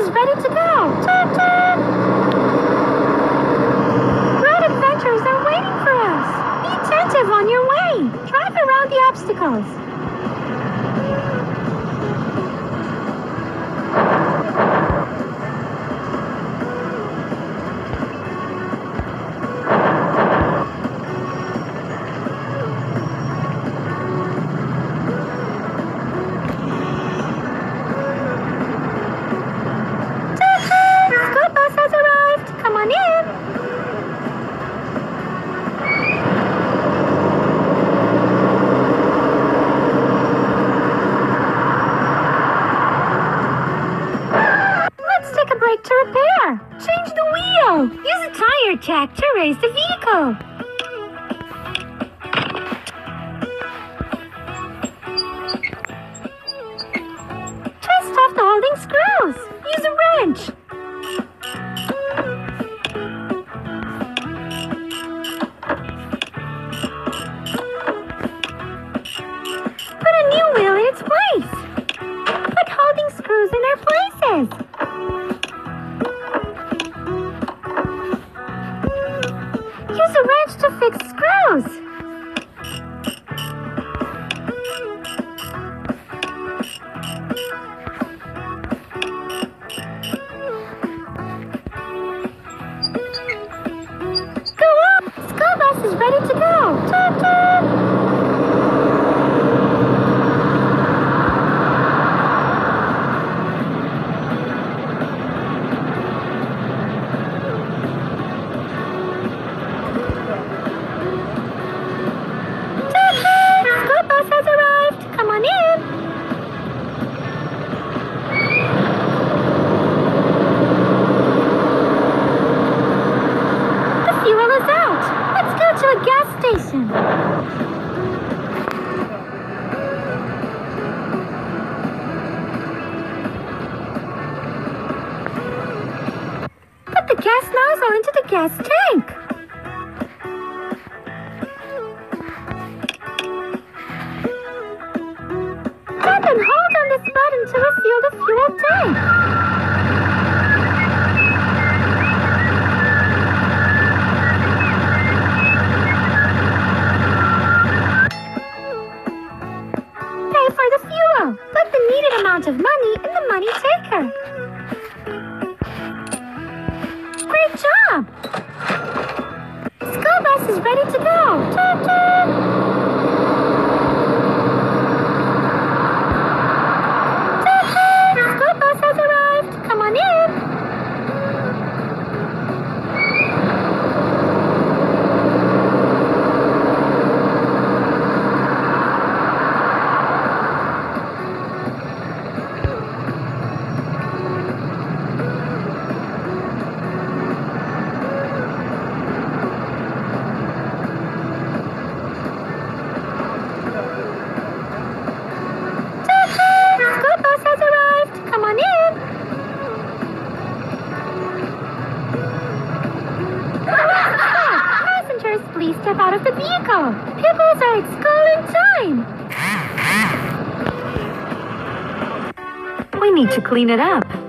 is ready to go. Toot toot. Road adventures are waiting for us. Be attentive on your way. Drive around the obstacles. Jack to raise the vehicle. Twist off the holding screws. Use a wrench. Put a new wheel in its place. Put holding screws in their places. Wrench to fix screws. Put the gas nozzle into the gas tank. Tap and hold on this button to refill the fuel tank. Is ready to go. Out of the vehicle. Pupils are at school in time. We need to clean it up.